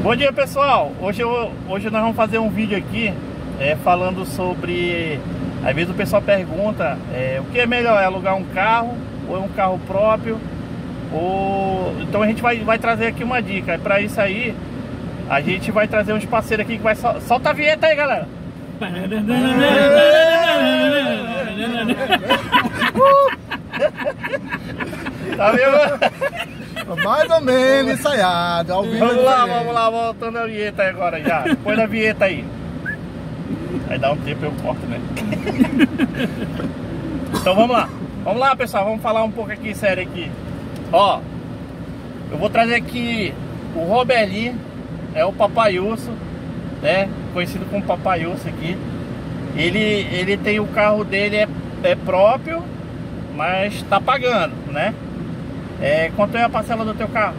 Bom dia pessoal, hoje, eu, hoje nós vamos fazer um vídeo aqui é, falando sobre, às vezes o pessoal pergunta é, o que é melhor, é alugar um carro ou é um carro próprio? Ou... então a gente vai, vai trazer aqui uma dica, para isso aí a gente vai trazer uns parceiros aqui que vai, sol... solta a vinheta aí galera. Tá vendo? Mais ou menos ensaiado. Ao vivo vamos lá, vamos lá, voltando a vinheta agora já. Põe na vinheta aí. Aí dá um tempo eu corto, né? então vamos lá. Vamos lá, pessoal. Vamos falar um pouco aqui sério aqui. Ó, eu vou trazer aqui o Roberli, é o Papai Urso, né? Conhecido como Papai Urso aqui. Ele, ele tem o carro dele é, é próprio, mas tá pagando, né? É, quanto é a parcela do teu carro?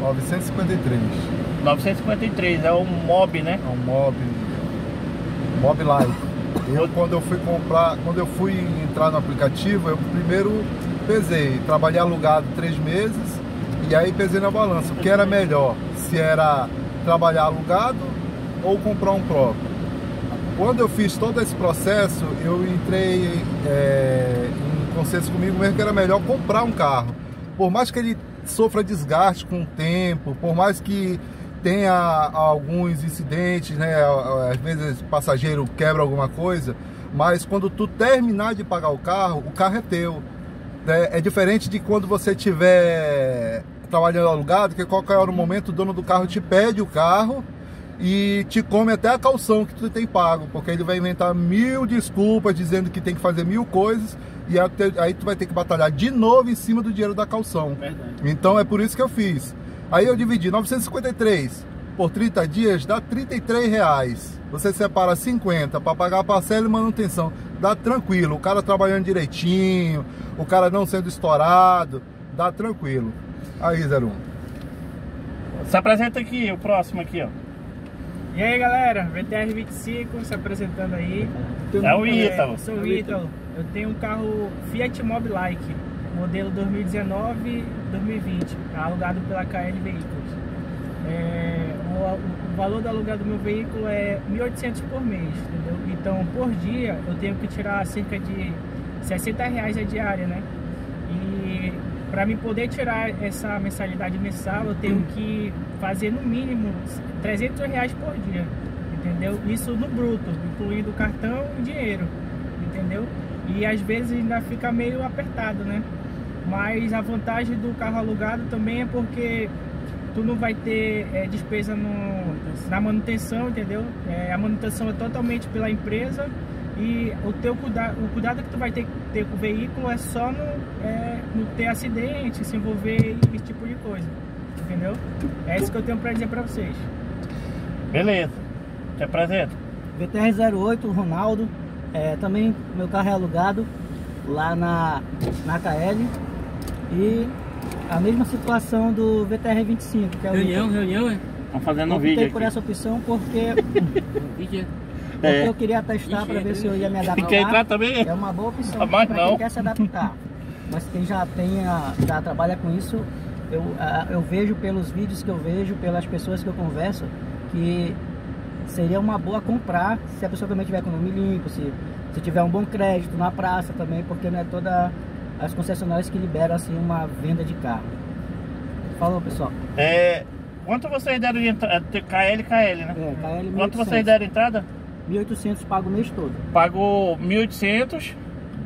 953. 953, é o Mob, né? É um Mob. Mob Life. Eu quando eu fui comprar, quando eu fui entrar no aplicativo, eu primeiro pesei, trabalhei alugado três meses e aí pesei na balança, o que era melhor, se era trabalhar alugado ou comprar um próprio. Quando eu fiz todo esse processo, eu entrei é, em consenso comigo mesmo que era melhor comprar um carro por mais que ele sofra desgaste com o tempo, por mais que tenha alguns incidentes, né? Às vezes passageiro quebra alguma coisa, mas quando tu terminar de pagar o carro, o carro é teu. Né? É diferente de quando você tiver trabalhando alugado, que qualquer hora momento o dono do carro te pede o carro e te come até a calção que tu tem pago, porque ele vai inventar mil desculpas dizendo que tem que fazer mil coisas e aí tu vai ter que batalhar de novo em cima do dinheiro da calção. Verdade. Então é por isso que eu fiz. Aí eu dividi 953 por 30 dias dá 33 reais. Você separa 50 para pagar a parcela e manutenção. Dá tranquilo. O cara trabalhando direitinho, o cara não sendo estourado, dá tranquilo. Aí, 01. Se apresenta aqui, o próximo aqui, ó. E aí galera, VTR 25 se apresentando aí. é o Ítalo. É, sou o Ítalo. Eu tenho um carro Fiat Mobi Like, modelo 2019-2020, alugado pela KL Veículos. É, o, o, valor do aluguel do meu veículo é 1.800 por mês, entendeu? Então, por dia, eu tenho que tirar cerca de 60 reais a diária, né? E para me poder tirar essa mensalidade mensal, eu tenho que fazer no mínimo 300 reais por dia, entendeu? Isso no bruto, incluindo cartão e dinheiro, entendeu? E às vezes ainda fica meio apertado, né? Mas a vantagem do carro alugado também é porque tu não vai ter é, despesa no, na manutenção, entendeu? É, a manutenção é totalmente pela empresa e o teu cuidado, o cuidado que tu vai ter, ter com o veículo é só no, é, no ter acidente, se envolver em esse tipo de coisa, entendeu? É isso que eu tenho para dizer para vocês. Beleza, te apresento. VTR08, Ronaldo, é, também meu carro é alugado lá na, na KL e a mesma situação do VTR 25, que é o Reunião, reunião, é? Estão fazendo um vídeo aqui. por essa opção porque, porque é. eu queria testar para ver se eu ia me adaptar. Quer entrar também? É uma boa opção para quem quer se adaptar. Mas quem já tem, já trabalha com isso, eu, eu vejo pelos vídeos que eu vejo, pelas pessoas que eu converso, que seria uma boa comprar se a pessoa também tiver com nome limpo, se, se tiver um bom crédito na praça também, porque não é toda as concessionárias que liberam assim uma venda de carro. Falou pessoal. É, quanto vocês deram de entrada? KL, KL, né? É, KL Quanto vocês deram de entrada? 1.800 pago o mês todo. Pago 1.800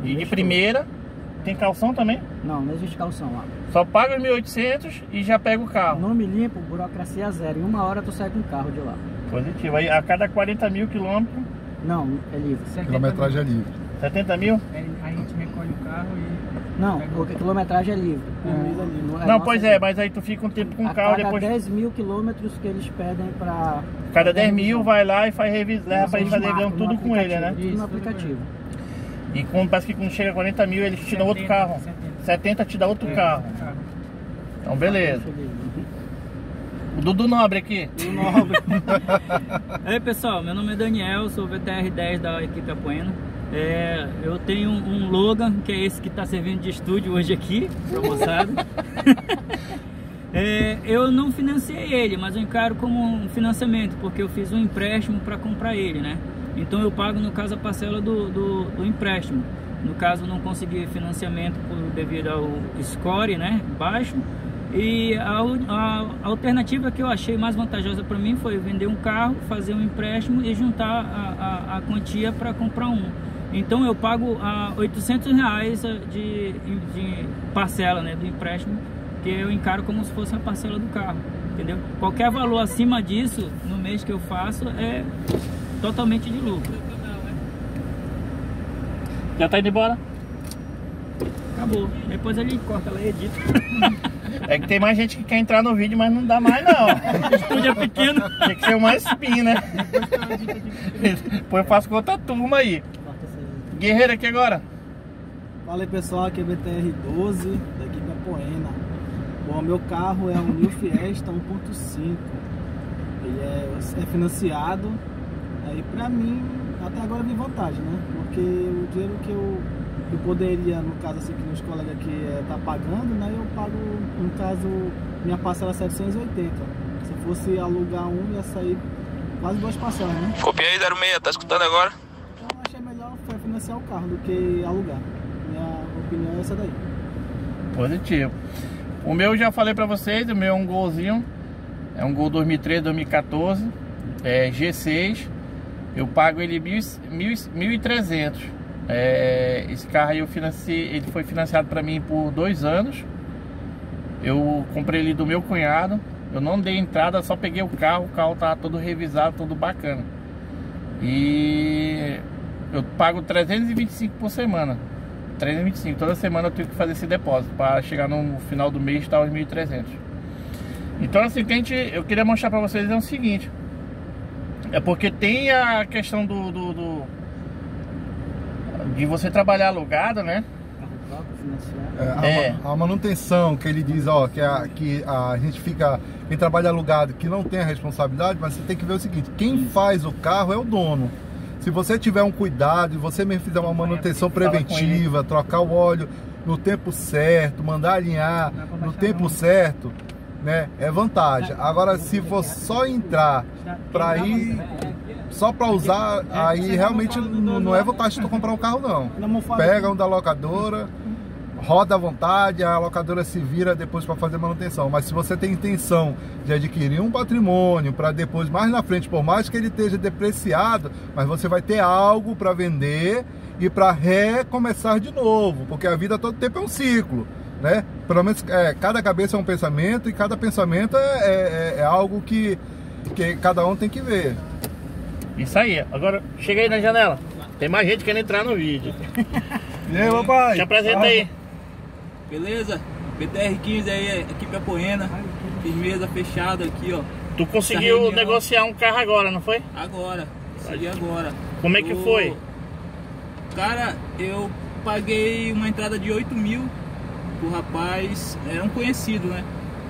e de primeira. Todo. Tem calção também? Não, não existe calção lá. Só paga 1.800 e já pega o carro. Nome limpo, burocracia zero. Em uma hora tu sai com o carro de lá. Positivo. Aí a cada 40 mil quilômetros. Não, é livre. Quilometragem é livre. 70 mil? É, a gente recolhe o carro e. Não, porque quilometragem é livre. É, é, não, pois é, mas aí tu fica um tempo com o carro cada depois. 10 mil quilômetros que eles pedem pra. Cada 10 mil vai lá e faz revisão, leva pra gente fazer revisão tudo com ele, né? Tudo no aplicativo. E quando parece que quando chega a 40 mil, eles te dão outro carro. 70, 70 te dá outro é, carro. Então beleza. O Dudu Nobre aqui. Dudu Nobre. Ei pessoal, meu nome é Daniel, sou VTR10 da equipe Apoena. É, eu tenho um Logan, que é esse que está servindo de estúdio hoje aqui, pra moçada. É, eu não financiei ele, mas eu encaro como um financiamento, porque eu fiz um empréstimo para comprar ele, né? Então eu pago, no caso, a parcela do, do, do empréstimo. No caso, não consegui financiamento por, devido ao score né, baixo. E a, a, alternativa que eu achei mais vantajosa para mim foi vender um carro, fazer um empréstimo e juntar a, a, a quantia para comprar um. Então eu pago a 800 reais de, de parcela né, do empréstimo, que eu encaro como se fosse a parcela do carro, entendeu? Qualquer valor acima disso no mês que eu faço é totalmente de lucro. Já tá indo embora? Acabou. Depois ele corta lá e edita. É que tem mais gente que quer entrar no vídeo, mas não dá mais não. O estúdio é pequeno. Tem que ser uma spin, né? Depois eu faço com outra turma aí. Guerreiro aqui agora. Fala aí pessoal, aqui é BTR12, daqui da Poena. Bom, meu carro é um New Fiesta 1.5. Ele é, é financiado. Aí pra mim, até agora vi vantagem, né? Porque o dinheiro que eu, eu poderia, no caso assim, que meus colegas aqui é, tá pagando, né? Eu pago, no caso, minha parcela é 780. Se fosse alugar um, ia sair quase duas parcelas, né? Copiei aí, 06, tá escutando agora? Financiar o carro do que alugar. Minha opinião é essa daí. Positivo. O meu já falei pra vocês, o meu é um golzinho. É um gol 2013, 2014. É G6. Eu pago ele 1.300. É, esse carro eu financei, ele foi financiado para mim por dois anos. Eu comprei ele do meu cunhado. Eu não dei entrada, só peguei o carro. O carro tá todo revisado, todo bacana. E eu pago 325 por semana. 325. Toda semana eu tenho que fazer esse depósito para chegar no final do mês estar aos 1.300. Então assim, que a gente, eu queria mostrar para vocês é o seguinte. É porque tem a questão do, do, do de você trabalhar alugado, né? É, a, é. a, manutenção que ele diz, ó, que a, que a gente fica, quem trabalha alugado, que não tem a responsabilidade, mas você tem que ver o seguinte, quem faz o carro é o dono. Se você tiver um cuidado e você mesmo fizer uma manutenção preventiva, trocar o óleo no tempo certo, mandar alinhar no tempo certo, né? É vantagem. Agora, se for só entrar para ir só para usar, aí realmente não é vantagem tu comprar um carro não. Pega um da locadora roda à vontade, a locadora se vira depois para fazer manutenção. Mas se você tem intenção de adquirir um patrimônio para depois, mais na frente, por mais que ele esteja depreciado, mas você vai ter algo para vender e para recomeçar de novo, porque a vida todo tempo é um ciclo. Né? Pelo menos é, cada cabeça é um pensamento e cada pensamento é, é, é algo que, que cada um tem que ver. Isso aí. Agora, chega aí na janela. Tem mais gente querendo entrar no vídeo. E aí, papai? Te apresenta ah. aí. Beleza? BTR15 aí, equipe apoiana. Firmeza fechada aqui, ó. Tu conseguiu negociar um carro agora, não foi? Agora, consegui agora. Como é que foi? Cara, eu paguei uma entrada de 8 mil pro rapaz, era um conhecido, né?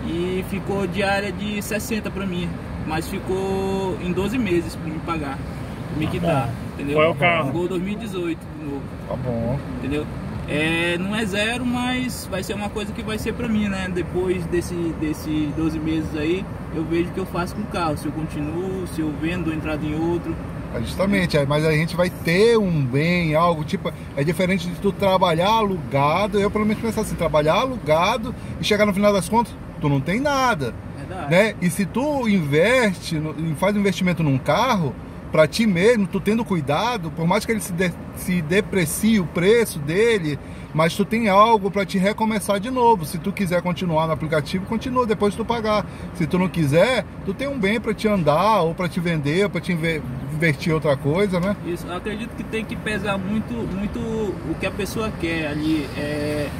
E ficou diária de 60 pra mim. Mas ficou em 12 meses pra me pagar, pra me quitar, tá entendeu? Qual é o carro? Gol 2018 de novo. Tá bom. Entendeu? É, não é zero, mas vai ser uma coisa que vai ser pra mim, né? Depois desse, desse 12 meses aí, eu vejo o que eu faço com o carro. Se eu continuo, se eu vendo, dou entrada em outro. É justamente, é, mas a gente vai ter um bem, algo tipo. É diferente de tu trabalhar alugado. Eu pelo menos penso assim, trabalhar alugado e chegar no final das contas, tu não tem nada. Verdade. Né? E se tu investe, faz um investimento num carro, para ti mesmo, tu tendo cuidado, por mais que ele se, de, se deprecie o preço dele, mas tu tem algo para te recomeçar de novo. Se tu quiser continuar no aplicativo, continua depois tu pagar. Se tu não quiser, tu tem um bem para te andar ou para te vender, para te investir outra coisa, né? Isso, eu acredito que tem que pesar muito, muito o que a pessoa quer ali. É,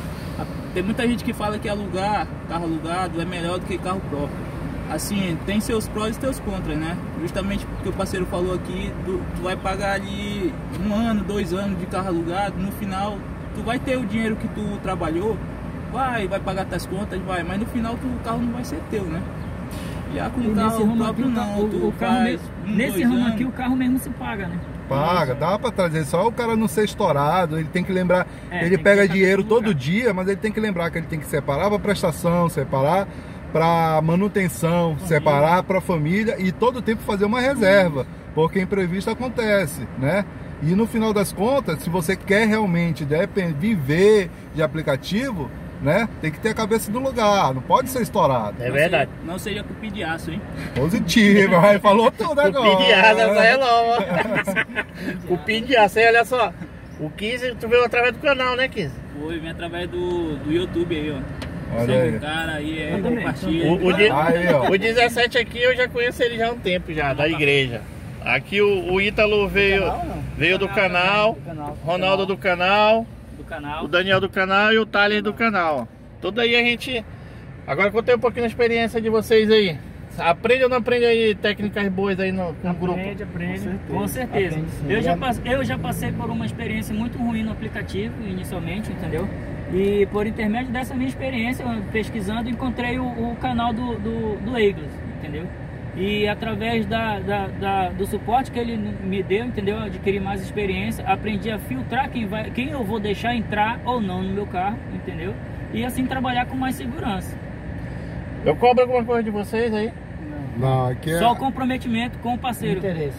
tem muita gente que fala que alugar carro alugado é melhor do que carro próprio assim, tem seus prós e seus contras, né? Justamente porque o parceiro falou aqui, tu, tu, vai pagar ali um ano, dois anos de carro alugado, no final tu vai ter o dinheiro que tu trabalhou, vai, vai pagar tuas contas, vai, mas no final tu, o carro não vai ser teu, né? Já com o carro próprio aqui, não, o, o carro mesmo, um, Nesse ramo aqui o carro mesmo se paga, né? Paga, dá para trazer, só o cara não ser estourado, ele tem que lembrar, é, ele pega dinheiro todo dia, mas ele tem que lembrar que ele tem que separar para prestação, separar para manutenção, separar para a família e todo tempo fazer uma reserva, porque imprevisto acontece, né? E no final das contas, se você quer realmente viver de aplicativo, né? Tem que ter a cabeça no lugar, não pode ser estourado. É verdade. Não seja cupim de aço, hein? Positivo, aí falou tudo agora. Cupim de aço, essa é nova. Cupim de aço, aí, olha só. O 15, tu veio através do canal, né, 15? Foi, vem através do, do YouTube aí, ó. Olha o cara aí, é, compartilha. O, o, de- Aí, ó. o 17 aqui eu já conheço ele já há um tempo já, da igreja. Aqui o, o Ítalo veio, veio do canal, Do canal. Ronaldo do canal, Do canal. o Daniel do canal e o Thales do canal. Tudo aí a gente. Agora contei um pouquinho da experiência de vocês aí. Aprende ou não aprende aí técnicas boas aí no, no grupo? Aprende, aprende. Com certeza. Aprende sim. Eu já, eu já passei por uma experiência muito ruim no aplicativo, inicialmente, entendeu? E por intermédio dessa minha experiência, pesquisando, encontrei o, o canal do, do, do Eagles, entendeu? E através da, da- da- do suporte que ele me deu, entendeu? Eu adquiri mais experiência, aprendi a filtrar quem, vai, quem eu vou deixar entrar ou não no meu carro, entendeu? E assim trabalhar com mais segurança. Eu cobro alguma coisa de vocês aí? Não, aqui é, Só o comprometimento com o parceiro. Interesse.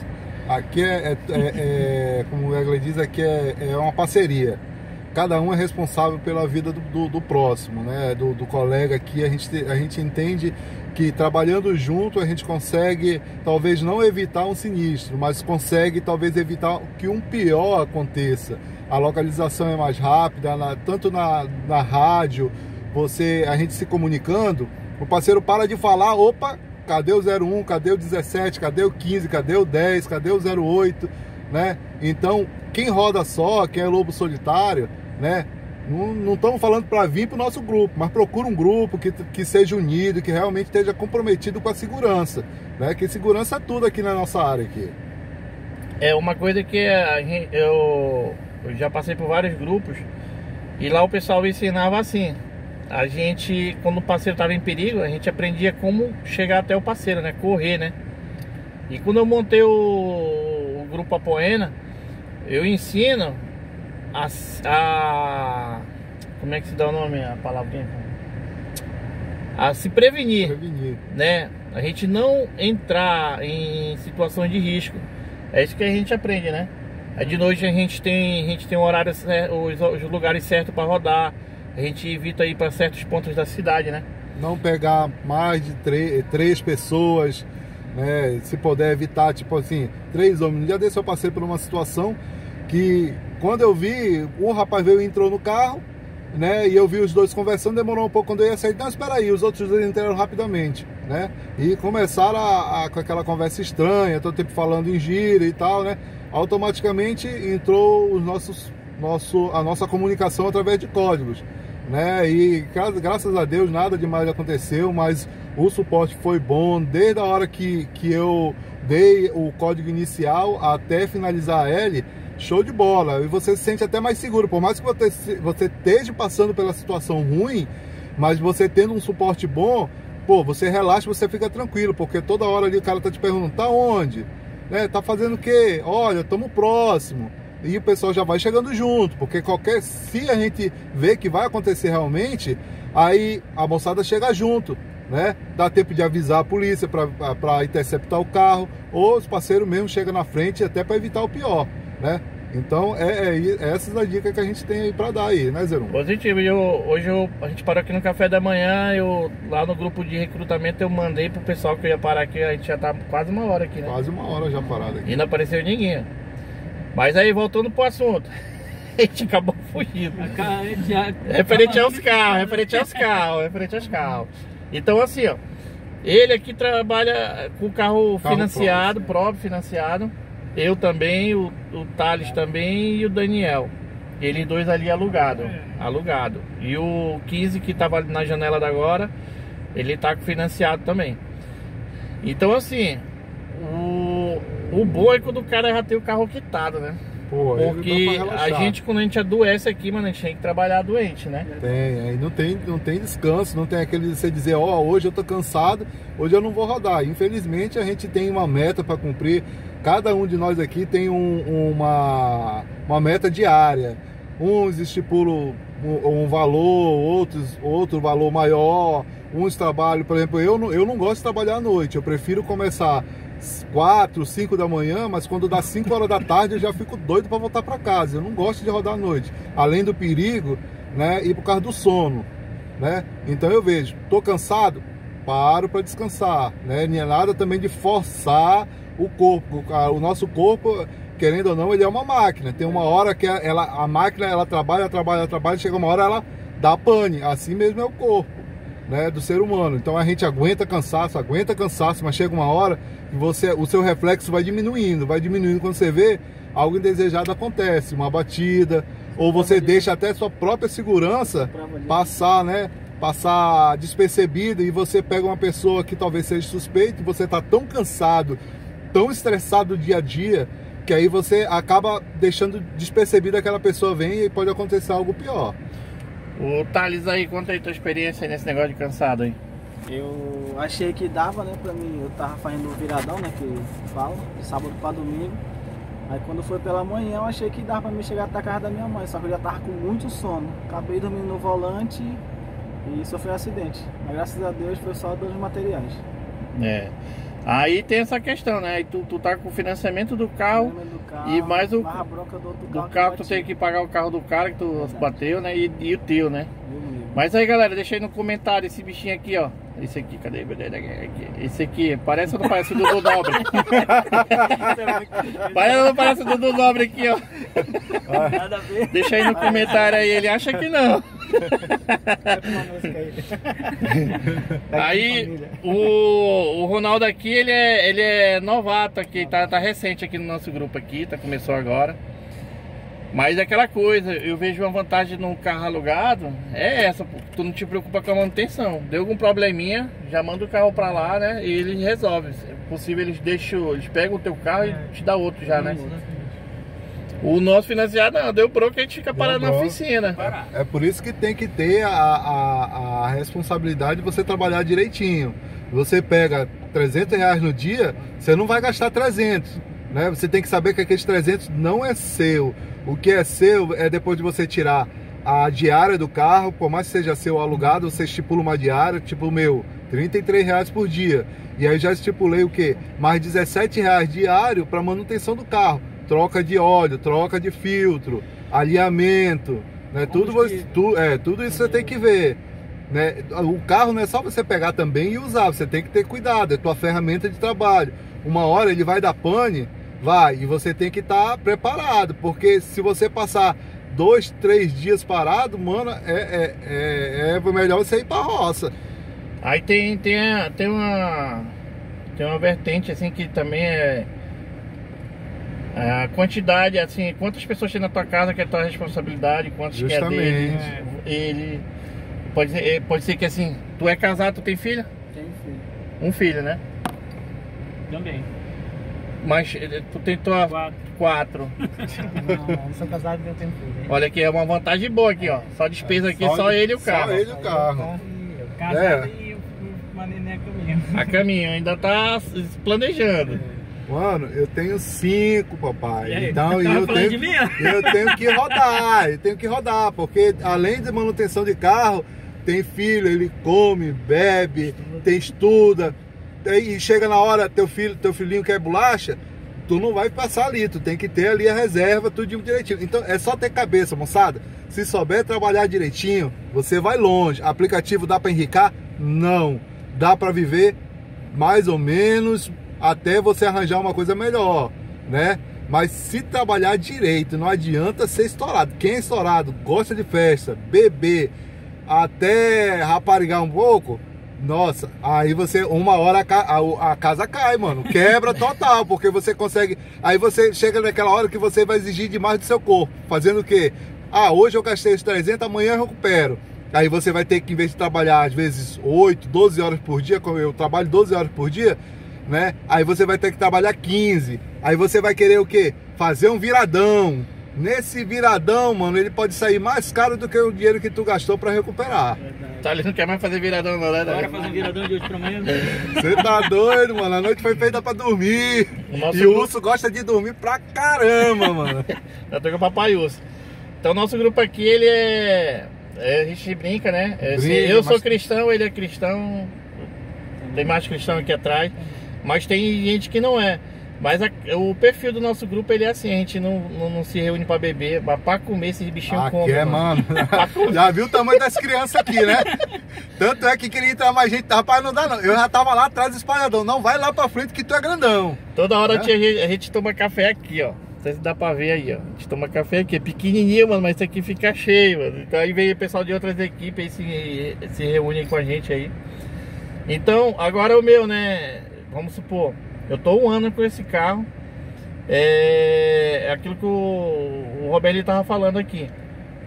aqui é, é- é- é- como o Egler diz, aqui é, é uma parceria. Cada um é responsável pela vida do, do- do próximo, né? Do, do colega aqui. A gente, te- a gente entende que trabalhando junto a gente consegue talvez não evitar um sinistro, mas consegue talvez evitar que um pior aconteça. A localização é mais rápida, na- tanto na, na rádio, você a gente se comunicando, o parceiro para de falar, opa, cadê o 01, cadê o 17, cadê o 15, cadê o 10, cadê o 08, né? Então, quem roda só, quem é lobo solitário, né? Não, estamos falando para vir para o nosso grupo, mas procura um grupo que, que seja unido, que realmente esteja comprometido com a segurança, né? Que segurança é tudo aqui na nossa área aqui. É uma coisa que a gen- eu, eu já passei por vários grupos e lá o pessoal ensinava assim. A gente, quando o parceiro estava em perigo, a gente aprendia como chegar até o parceiro, né? Correr, né? E quando eu montei o, o grupo Apoena, eu ensino a, a- Como é que se dá o nome? A palavrinha? A se prevenir Prevenir. né? A gente não entrar em situações de risco. É isso que a gente aprende, né? Aí de noite a gente tem, a gente tem um horário, os, os lugares certos para rodar. A gente evita ir para certos pontos da cidade, né? não pegar mais de três, três pessoas, né? Se puder evitar, tipo assim, três homens. Um dia desse eu passei por uma situação que quando eu vi, um rapaz veio e entrou no carro, né? E eu vi os dois conversando, demorou um pouco quando eu ia sair. Não, espera aí, os outros dois entraram rapidamente, né? E começaram a, a- com aquela conversa estranha, todo tempo falando em gíria e tal, né? Automaticamente entrou os nossos, nosso, a nossa comunicação através de códigos né? E gra- graças a Deus nada demais aconteceu, mas o suporte foi bom desde a hora que, que eu dei o código inicial até finalizar a L, show de bola. E você se sente até mais seguro, por mais que você, você esteja passando pela situação ruim, mas você tendo um suporte bom, pô, você relaxa, você fica tranquilo, porque toda hora ali o cara tá te perguntando, tá onde? Né? Tá fazendo o quê? Olha, estamos próximo e o pessoal já vai chegando junto, porque qualquer se a gente vê que vai acontecer realmente, aí a moçada chega junto, né? Dá tempo de avisar a polícia para interceptar o carro, ou os parceiros mesmo chegam na frente até para evitar o pior, né? Então é, é, é essa a dica que a gente tem aí para dar aí, né, Zerum? Positivo. E eu- hoje eu- a gente parou aqui no café da manhã, eu lá no grupo de recrutamento eu mandei pro pessoal que eu ia parar aqui, a gente já tá quase uma hora aqui, né? Quase uma hora já parada aqui. E não apareceu ninguém. Mas aí voltando pro assunto, a gente acabou fugindo. Referente aos carros, referente aos carros, referente aos carros. Então assim, ó, ele aqui trabalha com carro, Carro financiado, próprio financiado. Eu também, o, o Thales também e o Daniel. Eles dois ali alugado, alugado. E o 15 que tava ali na janela da agora, ele tá financiado também. Então assim, o, o bom é quando o cara já tem o carro quitado, né? Pô, Porque a gente, quando a gente adoece aqui, mano, a gente tem que trabalhar doente, né? Tem, aí não tem, não tem descanso, não tem aquele de você dizer, ó, hoje eu tô cansado, hoje eu não vou rodar. Infelizmente a gente tem uma meta para cumprir. Cada um de nós aqui tem um- uma, uma meta diária. Uns estipulam um, um valor, outros outro valor maior. Uns trabalham, por exemplo, eu não, eu não gosto de trabalhar à noite, eu prefiro começar 4, 5 da manhã, mas quando dá 5 horas da tarde eu já fico doido para voltar para casa. Eu não gosto de rodar à noite. Além do perigo, né, e por causa do sono, né? Então eu vejo, tô cansado, paro para descansar, né? Nem é nada também de forçar o corpo. O nosso corpo, querendo ou não, ele é uma máquina. Tem uma hora que ela, a máquina ela trabalha, trabalha, trabalha, chega uma hora ela dá pane. Assim mesmo é o corpo né, do ser humano. Então a gente aguenta cansaço, aguenta cansaço, mas chega uma hora que você, o seu reflexo vai diminuindo, vai diminuindo quando você vê algo indesejado acontece, uma batida, ou você deixa até sua própria segurança passar, né? Passar despercebida e você pega uma pessoa que talvez seja suspeita e você está tão cansado, tão estressado do dia a dia, que aí você acaba deixando despercebido aquela pessoa vem e pode acontecer algo pior. O Thales aí, conta aí tua experiência nesse negócio de cansado aí. Eu achei que dava, né, pra mim, eu tava fazendo o viradão, né, que fala, de sábado pra domingo. Aí quando foi pela manhã eu achei que dava pra mim chegar até a casa da minha mãe, só que eu já tava com muito sono. Acabei dormindo no volante e sofri um acidente. Mas graças a Deus foi só dos materiais. É. Aí tem essa questão, né? Aí tu, tu tá com o financiamento do carro, do carro e mais o mais do, carro, carro que tu tem que pagar o carro do cara que tu Verdade. bateu, né? E, e o teu, né? Mas aí galera, deixa aí no comentário esse bichinho aqui, ó. Esse aqui, cadê? Esse aqui, parece ou não parece o Dudu Nobre? parece ou não parece o Dudu Nobre aqui, ó? Nada a ver. Deixa aí no comentário aí, ele acha que não. Aí o, o Ronaldo aqui, ele é, ele é novato aqui, tá, tá recente aqui no nosso grupo aqui, tá, começou agora. Mas é aquela coisa, eu vejo uma vantagem no carro alugado, é essa, tu não te preocupa com a manutenção. Deu algum probleminha, já manda o carro pra lá, né? E eles resolvem. Se é possível, eles deixam, eles pegam o teu carro e te dá outro já, né? O nosso financiado não, deu broco e a gente fica parado na oficina. É por isso que tem que ter a, a, a responsabilidade de você trabalhar direitinho. Você pega 300 reais no dia, você não vai gastar 300. Né? Você tem que saber que aqueles 300 não é seu. O que é seu é depois de você tirar a diária do carro, por mais que seja seu alugado, você estipula uma diária, tipo o meu, 33 reais por dia. E aí já estipulei o que? Mais 17 reais diário para manutenção do carro. Troca de óleo, troca de filtro, alinhamento, né? Tudo, você, tu, é, tudo isso você tem que ver. Né? O carro não é só você pegar também e usar, você tem que ter cuidado, é tua ferramenta de trabalho. Uma hora ele vai dar pane, vai, e você tem que estar preparado, porque se você passar dois, três dias parado, mano, é, é, é, é melhor você ir pra roça. Aí tem, tem, a- tem uma. Tem uma vertente assim que também é. A quantidade, assim, quantas pessoas tem na tua casa que é tua responsabilidade, quantos que é Justamente. dele. Ele. Pode ser, eh, pode ser que assim, tu é casado, tu tem filha? Tem filho. Um filho, né? Também. Mas eh, tu tem tua Quatro. quatro. Não, não sou casado e eu tenho filho. Olha aqui, é uma vantagem boa aqui, ó. Só despesa aqui, só, ele e o carro. Só ele e o carro. Casado É. e uma neném a caminho. A caminho ainda tá se planejando. Mano, eu tenho cinco, papai. Então Tava eu tenho, eu tenho que rodar, eu tenho que rodar, porque além de manutenção de carro, tem filho, ele come, bebe, tem estuda. E chega na hora, teu filho, teu filhinho quer bolacha, tu não vai passar ali, tu tem que ter ali a reserva, tudo direitinho. Então é só ter cabeça, moçada. Se souber trabalhar direitinho, você vai longe. Aplicativo dá para enricar? Não. Dá para viver mais ou menos até você arranjar uma coisa melhor, né? Mas se trabalhar direito, não adianta ser estourado. Quem é estourado, gosta de festa, beber, até raparigar um pouco, nossa, aí você, uma hora a, a casa cai, mano. Quebra total, porque você consegue. Aí você chega naquela hora que você vai exigir demais do seu corpo. Fazendo o quê? Ah, hoje eu gastei os 300, amanhã eu recupero. Aí você vai ter que, em vez de trabalhar às vezes 8, 12 horas por dia, como eu trabalho 12 horas por dia, né? Aí você vai ter que trabalhar 15. Aí você vai querer o quê? Fazer um viradão. Nesse viradão, mano, ele pode sair mais caro do que o dinheiro que tu gastou para recuperar. Tá ali, não quer mais fazer viradão, não, né? Bora fazer um viradão de hoje pra amanhã. Você tá doido, mano? A noite foi feita pra dormir. O nosso E o grupo- urso gosta de dormir pra caramba, mano. Já tô com o papai urso. Então nosso grupo aqui, ele é. é, a gente brinca, né? É, Brinca, eu sou mas- cristão, ele é cristão, tem mais cristão aqui atrás, mas tem gente que não é. Mas a- o perfil do nosso grupo ele é assim, a gente não, não, não se reúne pra beber, mas pra comer esses bichinhos Aqui comem. é, mano. Já viu o tamanho das crianças aqui, né? Tanto é que queria entrar mais gente, rapaz, não dá não. Eu já tava lá atrás do espalhador. Não vai lá pra frente que tu é grandão. Toda hora É? tia, a, gente, toma café aqui, ó. Não sei se dá pra ver aí, ó. A gente toma café aqui, é pequenininho, mano, mas isso aqui fica cheio, mano. Então aí vem o pessoal de outras equipes aí se, se reúne aí com a gente aí. Então, agora o meu, né? Vamos supor, eu tô um ano com esse carro. É, é aquilo que o, o Roberto tava falando aqui.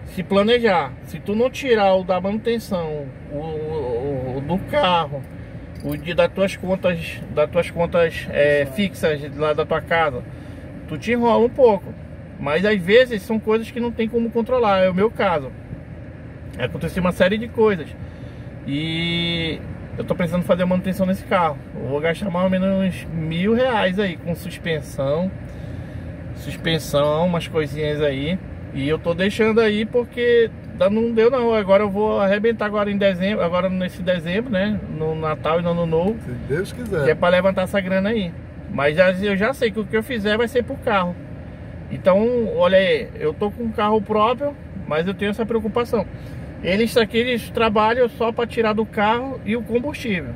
Se planejar, se tu não tirar o da manutenção, o, o- o do carro, o de das tuas contas, das tuas contas é, fixas lá da tua casa, tu te enrola um pouco. Mas às vezes são coisas que não tem como controlar. É o meu caso. Aconteceu uma série de coisas. E eu tô pensando em fazer manutenção nesse carro. Eu vou gastar mais ou menos uns mil reais aí com suspensão. Suspensão, umas coisinhas aí. E eu tô deixando aí porque não deu não. Agora eu vou arrebentar agora em dezembro, agora nesse dezembro, né? No Natal e no Ano Novo. Se Deus Que é quiser. pra levantar essa grana aí. Mas eu já sei que o que eu fizer vai ser por carro. Então, olha aí, eu tô com um carro próprio, mas eu tenho essa preocupação. Eles aqui eles trabalham só para tirar do carro e o combustível.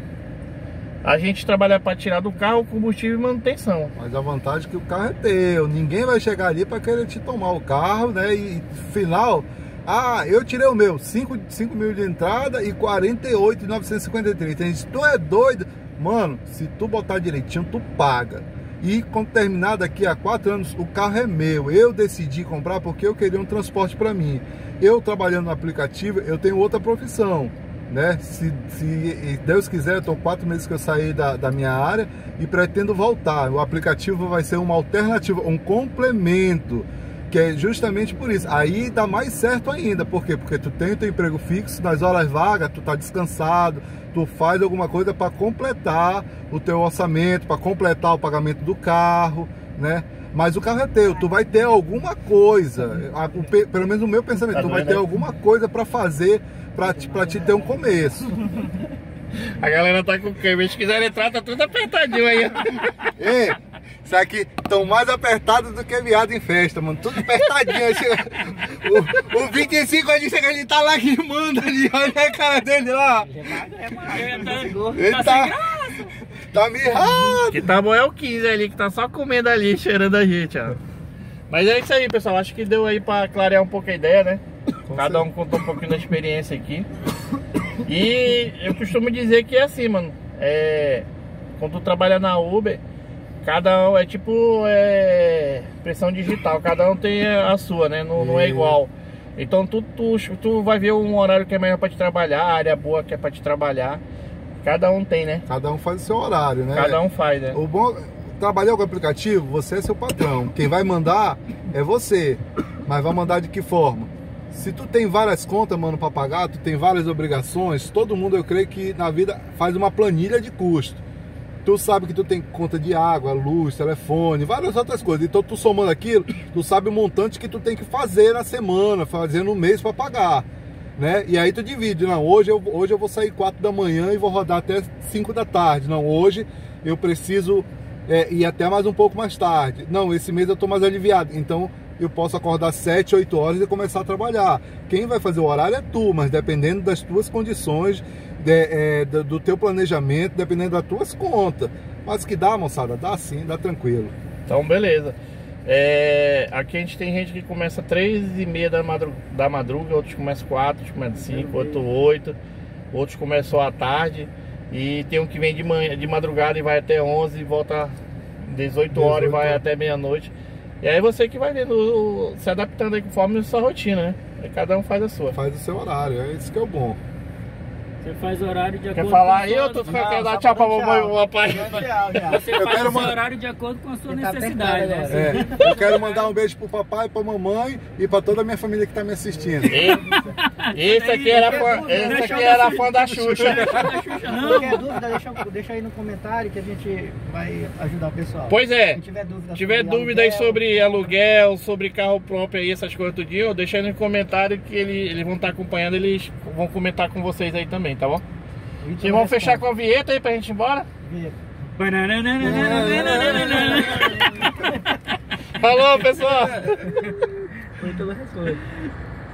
A gente trabalha para tirar do carro o combustível e manutenção. Mas a vantagem é que o carro é teu. Ninguém vai chegar ali pra querer te tomar o carro, né? E final, ah, eu tirei o meu, 5, mil de entrada e 48,953. Tem gente, tu é doido? Mano, se tu botar direitinho, tu paga. E quando terminar daqui a quatro anos, o carro é meu. Eu decidi comprar porque eu queria um transporte para mim. Eu trabalhando no aplicativo, eu tenho outra profissão né? Se, se Deus quiser, tô quatro meses que eu saí da, da minha área e pretendo voltar. O aplicativo vai ser uma alternativa, um complemento, que é justamente por isso. Aí dá mais certo ainda, por quê? Porque tu tem o teu emprego fixo, nas horas vagas, tu tá descansado, tu faz alguma coisa para completar o teu orçamento, para completar o pagamento do carro, né? Mas o carro é teu, tu vai ter alguma coisa, a- o pe- pelo menos o meu pensamento, Tá tu vai doido, ter alguma coisa para fazer pra te, pra te ter um começo. A galera tá com o câmbio. Se quiser entrar, tá tudo apertadinho aí. Ei, isso aqui estão mais apertados do que viado em festa, mano. Tudo apertadinho. Chega- o, o 25 ali chega, ele tá lá que manda ali. Olha a cara dele lá. Ele tá. Tá mirrado. Que tá bom é o 15 ali, que tá só comendo ali, cheirando a gente, ó. Mas é isso aí, pessoal. Acho que deu aí pra clarear um pouco a ideia, né? Cada um contou um pouquinho da experiência aqui. E eu costumo dizer que é assim, mano. É. Quando tu trabalha na Uber, cada um é tipo é, pressão digital, cada um tem a sua, né? Não, não é Isso. igual. Então tu, tu, tu vai ver um horário que é melhor pra te trabalhar, a área boa que é pra te trabalhar. Cada um tem, né? Cada um faz o seu horário, né? Cada um faz, né? O bom trabalhar com o aplicativo, você é seu patrão. Quem vai mandar é você. Mas vai mandar de que forma? Se tu tem várias contas, mano, para pagar, tu tem várias obrigações, todo mundo eu creio que na vida faz uma planilha de custo. Tu sabe que tu tem conta de água, luz, telefone, várias outras coisas. Então tu somando aquilo, tu sabe o montante que tu tem que fazer na semana, fazer no mês para pagar. Né? E aí tu divide, não, hoje eu, hoje eu vou sair 4 da manhã e vou rodar até 5 da tarde. Não, hoje eu preciso é, ir até mais um pouco mais tarde. Não, esse mês eu tô mais aliviado. Então eu posso acordar 7, 8 horas e começar a trabalhar. Quem vai fazer o horário é tu, mas dependendo das tuas condições, de- é, do, do teu planejamento, dependendo das tuas contas. Mas que dá, moçada, dá sim, dá tranquilo. Então, beleza. É, aqui a gente tem gente que começa três e meia da, madru da madruga, outros começam quatro, outros começam cinco, outros oito, outros começam à tarde. E tem um que vem de manhã, de madrugada e vai até 11 e volta 18 horas e 18 vai horas. até meia-noite. E aí você que vai vendo, se adaptando aí conforme a sua rotina, né? Aí cada um faz a sua. Faz o seu horário, é isso que é o bom. Você faz horário de Quer acordo falar? com aí a ou tu quer Não, dar tchau pra mamãe e papai? Você Eu faz quero mandar- horário de acordo com a sua Ele tá necessidade, né? apertado É, eu quero mandar um beijo pro papai, pra mamãe e pra toda a minha família que tá me assistindo. Esse aqui era fã, esse aqui era fã da Xuxa. Qualquer dúvida, deixa, deixa aí no comentário que a gente vai ajudar o pessoal. Pois é. Se tiver dúvida, Se tiver sobre dúvida aí aluguel, sobre aluguel, sobre carro próprio aí, essas coisas tudinho, deixa aí no comentário que ele- eles vão estar acompanhando, eles vão comentar com vocês aí também, tá bom? Vocês vão fechar com a vinheta aí pra gente ir embora? Vinheta. Falou, pessoal! O Ítalo responde.